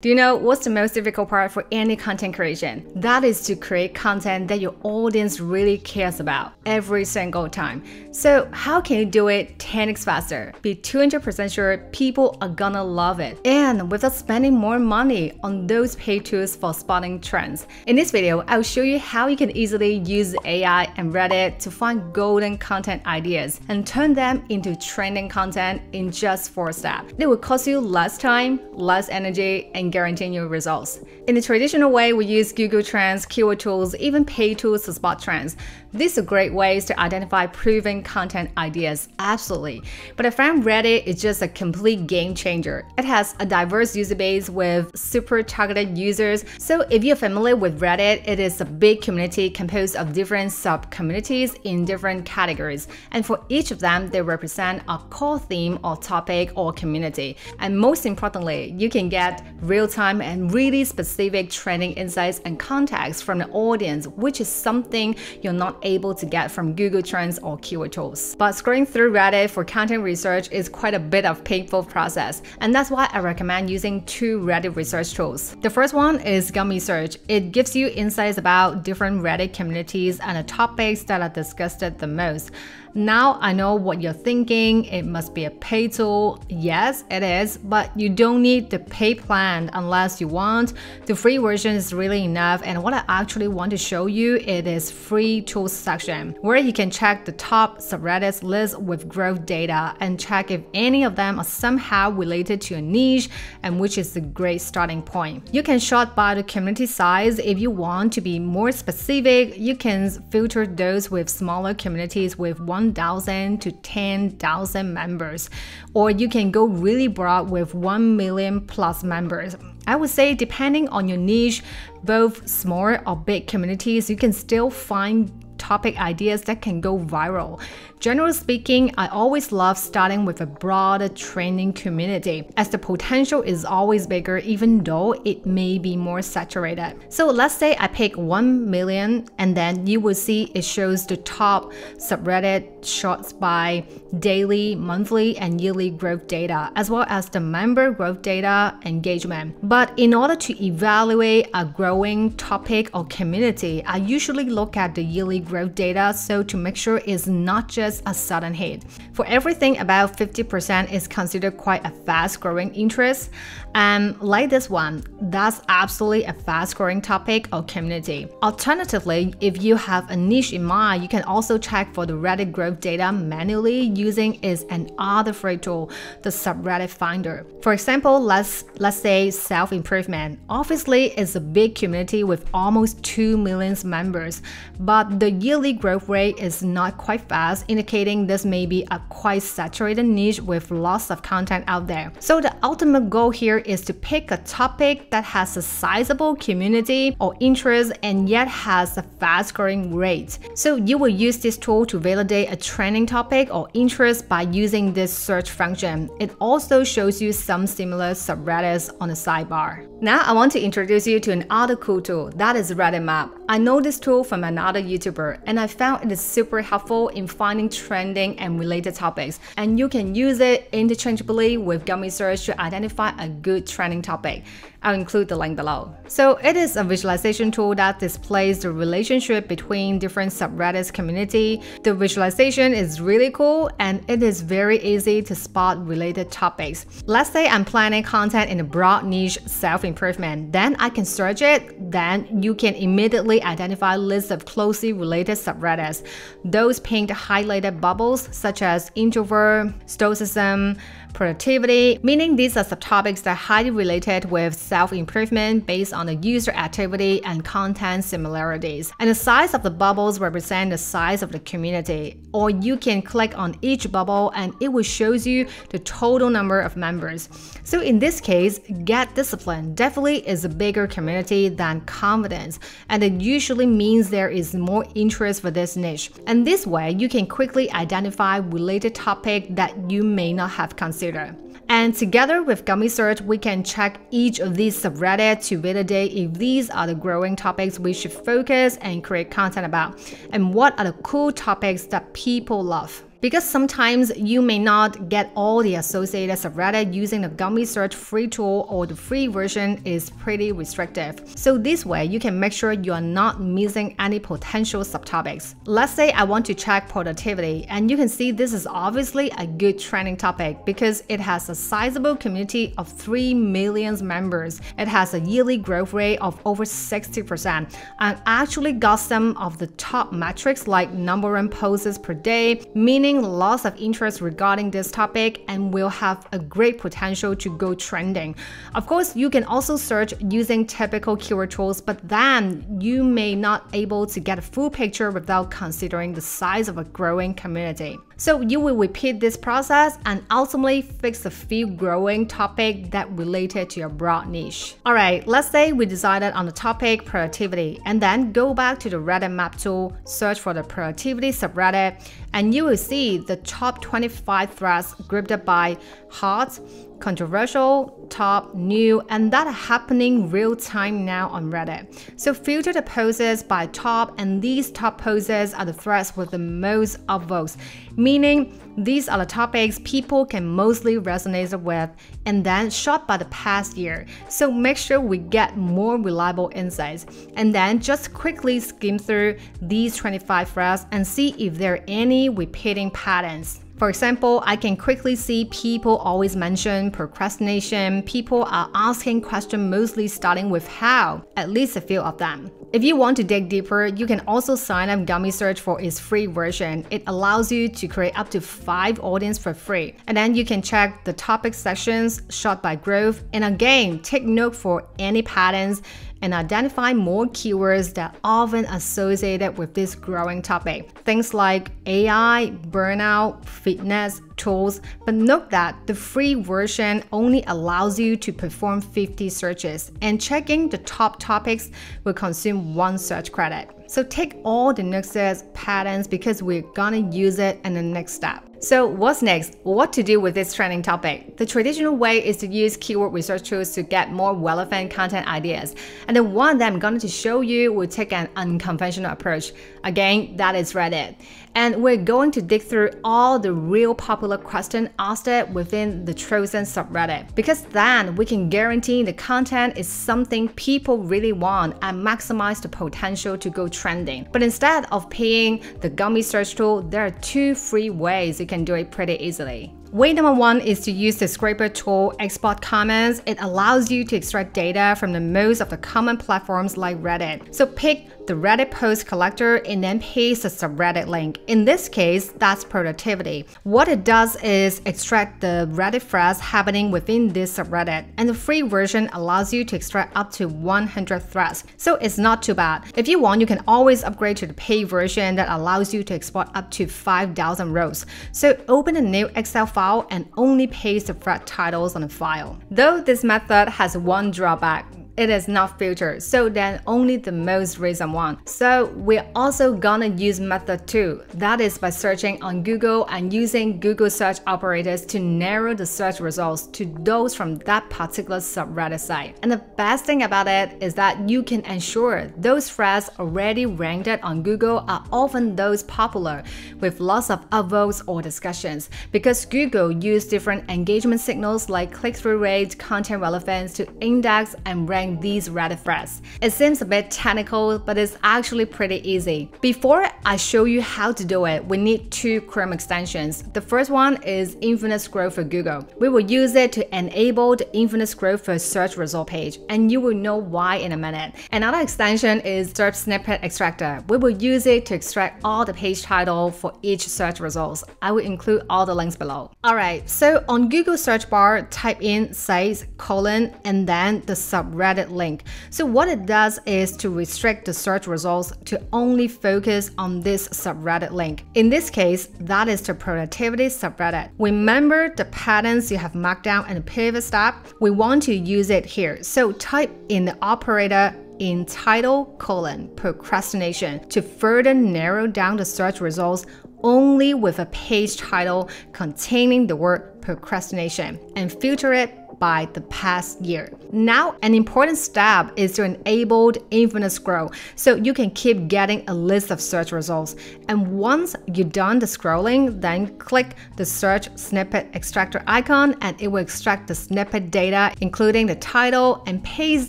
Do you know what's the most difficult part for any content creation? That is to create content that your audience really cares about every single time. So, how can you do it 10x faster? Be 200% sure people are gonna love it and without spending more money on those paid tools for spotting trends. In this video, I'll show you how you can easily use AI and Reddit to find golden content ideas and turn them into trending content in just four steps. It will cost you less time, less energy, and guaranteeing your results. In the traditional way, we use Google Trends, keyword tools, even paid tools to spot trends. These are great ways to identify proven content ideas, absolutely. But I found Reddit is just a complete game changer. It has a diverse user base with super targeted users. So if you're familiar with Reddit, it is a big community composed of different sub-communities in different categories. And for each of them, they represent a core theme or topic or community. And most importantly, you can get real-time and really specific trending insights and context from the audience, which is something you're not able to get from Google Trends or keyword tools. But scrolling through Reddit for content research is quite a bit of painful process, and that's why I recommend using two Reddit research tools. The first one is GummySearch. It gives you insights about different Reddit communities and the topics that are discussed the most. Now I know what you're thinking, it must be a pay tool. Yes, it is, but you don't need the pay plan unless you want. The free version is really enough and what I actually want to show you it is free tools section where you can check the top subreddits list with growth data and check if any of them are somehow related to a niche and which is a great starting point. You can sort by the community size if you want to be more specific. You can filter those with smaller communities with one 1,000 to 10,000 members, or you can go really broad with 1 million plus members. I would say, depending on your niche, both small or big communities, you can still find topic ideas that can go viral. Generally speaking, I always love starting with a broader training community, as the potential is always bigger even though it may be more saturated. So let's say I pick 1 million and then you will see it shows the top subreddit shorts by daily, monthly, and yearly growth data, as well as the member growth data engagement. But in order to evaluate a growing topic or community, I usually look at the yearly growth data so to make sure it's not just a sudden hit. For everything about 50% is considered quite a fast growing interest. And like this one, that's absolutely a fast growing topic or community. Alternatively, if you have a niche in mind, you can also check for the Reddit growth data manually using is an other free tool, the subreddit finder. For example, let's let's say self-improvement. Obviously, it's a big community with almost 2 million members, but the yearly growth rate is not quite fast indicating this may be a quite saturated niche with lots of content out there. So the ultimate goal here is to pick a topic that has a sizable community or interest and yet has a fast growing rate. So you will use this tool to validate a trending topic or interest by using this search function. It also shows you some similar subreddits on the sidebar. Now I want to introduce you to another cool tool, that is Reddit Map. I know this tool from another YouTuber and I found it is super helpful in finding trending and related topics, and you can use it interchangeably with GummySearch to identify a good trending topic. I'll include the link below. So it is a visualization tool that displays the relationship between different subreddits community. The visualization is really cool and it is very easy to spot related topics. Let's say I'm planning content in a broad niche self-improvement, then I can search it, then you can immediately identify lists of closely related subreddits. Those pink highlighted bubbles such as introvert, stoicism, productivity, meaning these are subtopics that are highly related with self-improvement based on the user activity and content similarities. And the size of the bubbles represent the size of the community. Or you can click on each bubble and it will show you the total number of members. So in this case, Get Discipline definitely is a bigger community than Confidence, and it usually means there is more interest for this niche. And this way, you can quickly identify related topic that you may not have considered consider. And together with GummySearch, we can check each of these subreddits to validate if these are the growing topics we should focus and create content about, and what are the cool topics that people love. Because sometimes you may not get all the associated subreddit using the GummySearch free tool or the free version is pretty restrictive. So this way you can make sure you are not missing any potential subtopics. Let's say I want to check productivity and you can see this is obviously a good trending topic because it has a sizable community of 3 million members. It has a yearly growth rate of over 60% and actually got some of the top metrics like number one posts per day, meaning lots of interest regarding this topic and will have a great potential to go trending. Of course, you can also search using typical keyword tools, but then you may not able to get a full picture without considering the size of a growing community. So you will repeat this process and ultimately fix a few growing topic that related to your broad niche. Alright, let's say we decided on the topic productivity and then go back to the Reddit map tool, search for the productivity subreddit, and you will see the top 25 threads grouped by hot, controversial, top, new, and that happening real time now on Reddit. So filter the poses by top, and these top poses are the threads with the most upvotes, meaning these are the topics people can mostly resonate with, and then shot by the past year. So make sure we get more reliable insights, and then just quickly skim through these 25 threads and see if there are any repeating patterns. For example, I can quickly see people always mention procrastination. People are asking questions mostly starting with how, at least a few of them. If you want to dig deeper, you can also sign up GummySearch for its free version. It allows you to create up to five audience for free. And then you can check the topic sections, shot by growth, and again, take note for any patterns and identify more keywords that are often associated with this growing topic. Things like AI, burnout, fitness, tools, but note that the free version only allows you to perform 50 searches, and checking the top topics will consume one search credit. So take all the notes patterns because we're gonna use it in the next step. So what's next? What to do with this trending topic? The traditional way is to use keyword research tools to get more relevant content ideas. And the one that I'm going to show you will take an unconventional approach. Again, that is Reddit. And we're going to dig through all the real popular questions asked within the chosen subreddit. Because then we can guarantee the content is something people really want and maximize the potential to go trending. But instead of paying the GummySearch tool, there are two free ways can do it pretty easily. Way number one is to use the scraper tool ExportComments. It allows you to extract data from the most of the common platforms like Reddit. So pick the Reddit post collector and then paste the subreddit link. In this case, that's productivity. What it does is extract the Reddit threads happening within this subreddit, and the free version allows you to extract up to 100 threads. So it's not too bad. If you want, you can always upgrade to the paid version that allows you to export up to 5,000 rows. So open a new Excel file and only paste the thread titles on the file. Though this method has one drawback, it is not filtered, so then only the most recent one. So we're also gonna use method 2, that is by searching on Google and using Google search operators to narrow the search results to those from that particular subreddit site. And the best thing about it is that you can ensure those threads already ranked on Google are often those popular with lots of upvotes or discussions because Google use different engagement signals like click-through rate, content relevance to index and rank these Reddit threads. It seems a bit technical, but it's actually pretty easy. Before I show you how to do it, we need two Chrome extensions. The first one is Infinite Scroll for Google. We will use it to enable the Infinite Scroll for search result page, and you will know why in a minute. Another extension is SERP Snippet Extractor. We will use it to extract all the page title for each search results. I will include all the links below. Alright, so on Google search bar, type in sites colon and then the subreddit Link. So what it does is to restrict the search results to only focus on this subreddit link. In this case, that is the productivity subreddit. Remember the patterns you have marked down in the previous step? We want to use it here. So type in the operator in title colon procrastination to further narrow down the search results only with a page title containing the word procrastination and filter it by the past year. Now, an important step is to enable infinite scroll so you can keep getting a list of search results. And once you're done the scrolling, then click the SERP snippet extractor icon and it will extract the snippet data, including the title, and paste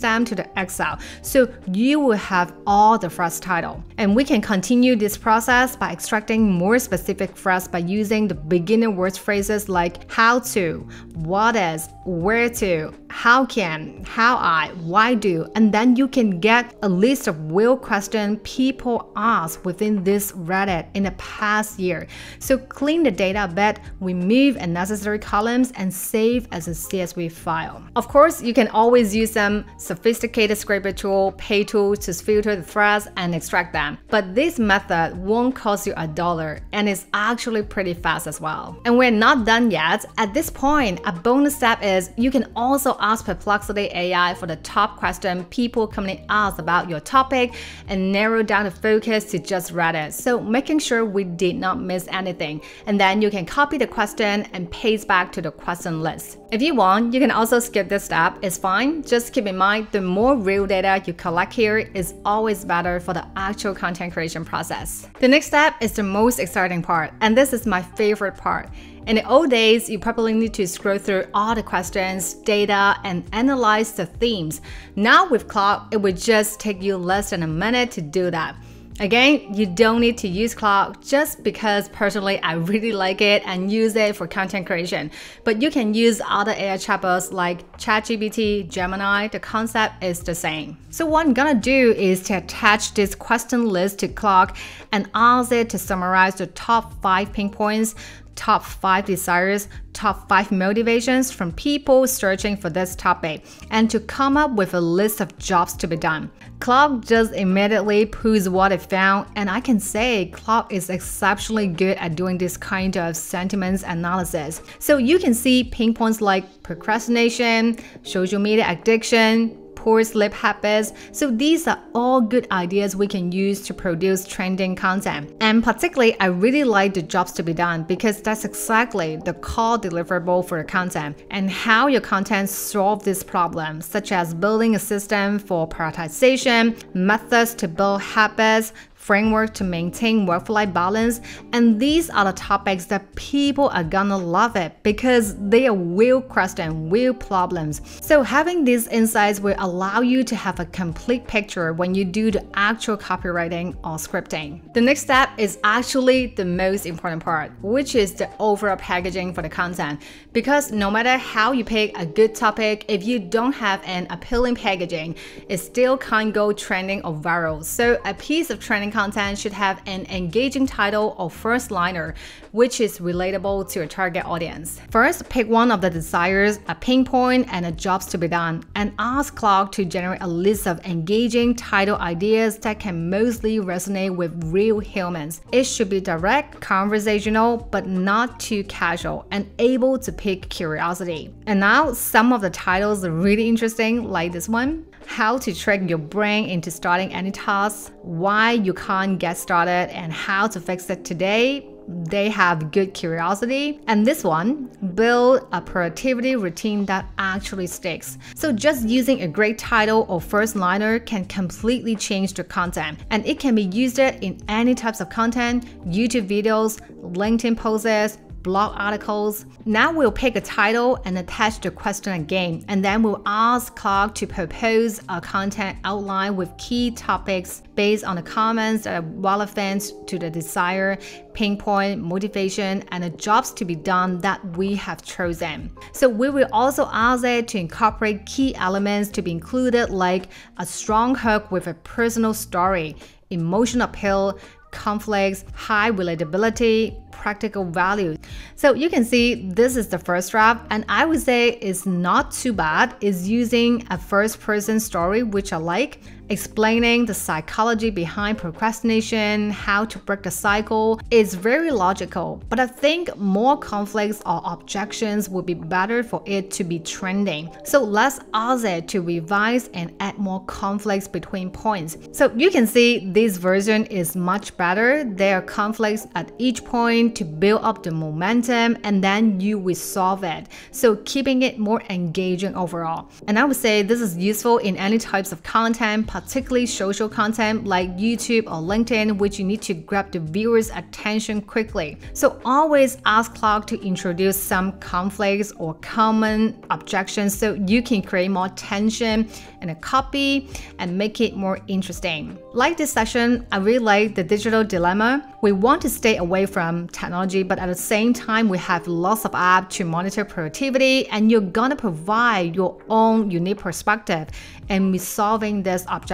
them to the Excel. So you will have all the phrase title. And we can continue this process by extracting more specific phrase by using the beginner words phrases like how to, what is, where to, how can, how I, why do, and then you can get a list of real questions people asked within this Reddit in the past year. So clean the data a bit, remove unnecessary columns, and save as a CSV file. Of course, you can always use some sophisticated scraper tool, pay tool to filter the threads and extract them. But this method won't cost you a dollar and is actually pretty fast as well. And we're not done yet. At this point, a bonus step is you can also ask Perplexity AI for the top question people commonly ask about your topic and narrow down the focus to just Reddit. So making sure we did not miss anything. And then you can copy the question and paste back to the question list. If you want, you can also skip this step, it's fine. Just keep in mind the more real data you collect here is always better for the actual content creation process. The next step is the most exciting part, and this is my favorite part. In the old days, you probably need to scroll through all the questions, data, and analyze the themes. Now with Claude, it would just take you less than a minute to do that. Again, you don't need to use Claude just because personally I really like it and use it for content creation. But you can use other AI chatbots like ChatGPT, Gemini, the concept is the same. So what I'm gonna do is to attach this question list to Claude and ask it to summarize the top 5 pain points top five desires, top five motivations from people searching for this topic, and to come up with a list of jobs to be done. Claude just immediately pulls what it found, and I can say Claude is exceptionally good at doing this kind of sentiments analysis. So you can see pain points like procrastination, social media addiction, poor sleep habits. So these are all good ideas we can use to produce trending content. And particularly, I really like the jobs to be done because that's exactly the core deliverable for the content and how your content solve this problem, such as building a system for prioritization, methods to build habits, framework to maintain work-life balance, and these are the topics that people are gonna love it because they are real questions, and real problems. So having these insights will allow you to have a complete picture when you do the actual copywriting or scripting. The next step is actually the most important part, which is the overall packaging for the content. Because no matter how you pick a good topic, if you don't have an appealing packaging, it still can't go trending or viral. So a piece of trending content should have an engaging title or first liner, which is relatable to your target audience. First, pick one of the desires, a pain point, and a jobs to be done, and ask Claude to generate a list of engaging title ideas that can mostly resonate with real humans. It should be direct, conversational, but not too casual, and able to pique curiosity. And now, some of the titles are really interesting, like this one how to trick your brain into starting any task, why you can't get started, and how to fix it today. They have good curiosity. And this one, build a productivity routine that actually sticks. So just using a great title or first liner can completely change the content. And it can be used in any types of content, YouTube videos, LinkedIn posts, blog articles. Now we'll pick a title and attach the question again, and then we'll ask Claude to propose a content outline with key topics based on the comments that are relevant to the desire, pain point, motivation, and the jobs to be done that we have chosen. So we will also ask it to incorporate key elements to be included like a strong hook with a personal story, emotional appeal, conflicts, high relatability, practical value. So you can see this is the first draft and I would say it's not too bad. It's using a first person story which I like explaining the psychology behind procrastination, how to break the cycle is very logical, but I think more conflicts or objections would be better for it to be trending. So let's ask it to revise and add more conflicts between points. So you can see this version is much better. There are conflicts at each point to build up the momentum and then you resolve it. So keeping it more engaging overall. And I would say this is useful in any types of content, particularly social content like YouTube or LinkedIn, which you need to grab the viewer's attention quickly. So always ask Claude to introduce some conflicts or common objections so you can create more tension in a copy and make it more interesting. Like this session, I really like the digital dilemma. We want to stay away from technology, but at the same time, we have lots of apps to monitor productivity, and you're gonna provide your own unique perspective in resolving this objection.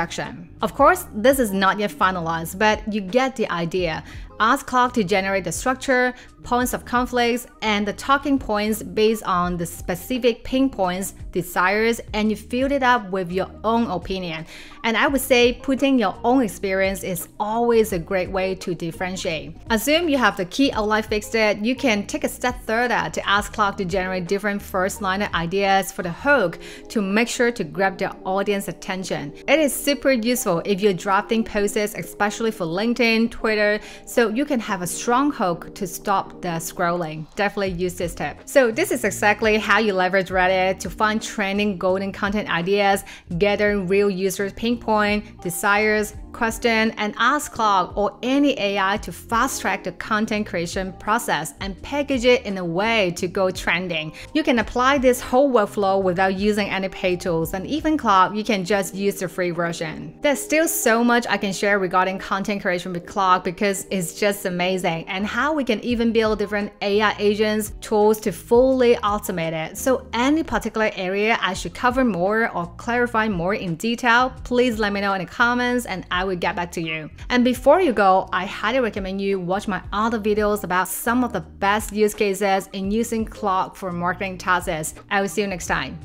Of course, this is not yet finalized, but you get the idea. Ask Claude to generate the structure, points of conflicts, and the talking points based on the specific pain points, desires, and you fill it up with your own opinion. And I would say putting your own experience is always a great way to differentiate. Assume you have the key outline fixed it, you can take a step further to ask Claude to generate different first liner ideas for the hook to make sure to grab the audience attention. It is super useful if you're drafting posts, especially for LinkedIn, Twitter, so you can have a strong hook to stop the scrolling. Definitely use this tip. So this is exactly how you leverage Reddit to find trending golden content ideas, gather real users' pain point, desires, question, and ask Claude or any AI to fast track the content creation process and package it in a way to go trending. You can apply this whole workflow without using any paid tools, and even Claude, you can just use the free version. There's still so much I can share regarding content creation with Claude because it's just amazing, and how we can even build different AI agents, tools to fully automate it. So, any particular area I should cover more or clarify more in detail, please let me know in the comments and I will get back to you. And before you go, I highly recommend you watch my other videos about some of the best use cases in using Claude for marketing tasks. I will see you next time.